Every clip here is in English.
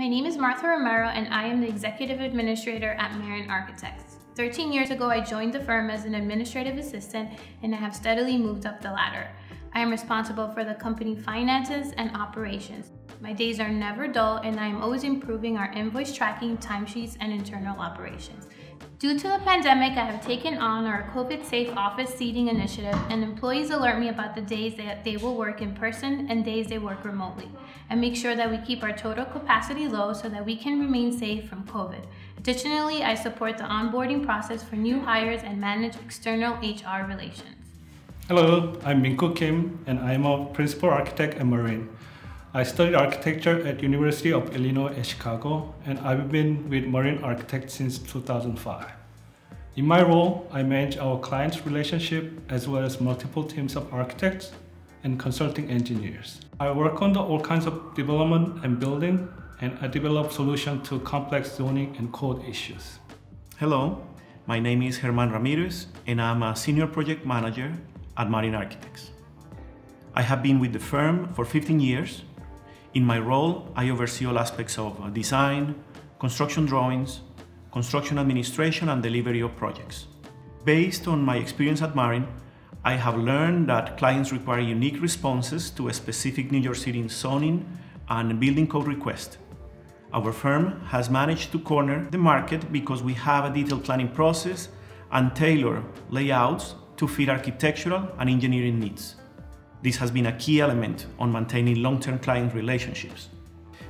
My name is Martha Romero, and I am the Executive Administrator at Marin Architects. 13 years ago, I joined the firm as an administrative assistant, and I have steadily moved up the ladder. I am responsible for the company finances and operations. My days are never dull, and I am always improving our invoice tracking, timesheets, and internal operations. Due to the pandemic, I have taken on our COVID safe office seating initiative, and employees alert me about the days that they will work in person and days they work remotely, and make sure that we keep our total capacity low so that we can remain safe from COVID. Additionally, I support the onboarding process for new hires and manage external HR relations. Hello, I'm Minkuk Kim, and I am a principal architect at Marin. I studied architecture at University of Illinois at Chicago, and I've been with Marin Architects since 2005. In my role, I manage our clients' relationship as well as multiple teams of architects and consulting engineers. I work on the, all kinds of development and building, and I develop solutions to complex zoning and code issues. Hello, my name is German Ramirez, and I'm a senior project manager at Marin Architects. I have been with the firm for 15 years in my role, I oversee all aspects of uh, design, construction drawings, construction administration and delivery of projects. Based on my experience at Marin, I have learned that clients require unique responses to a specific New York City zoning and building code request. Our firm has managed to corner the market because we have a detailed planning process and tailor layouts to fit architectural and engineering needs. This has been a key element on maintaining long-term client relationships.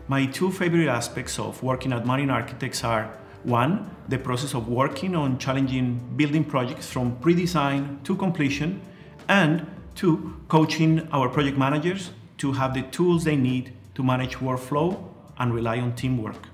My two favorite aspects of working at Marin Architects are one, the process of working on challenging building projects from pre-design to completion, and two, coaching our project managers to have the tools they need to manage workflow and rely on teamwork.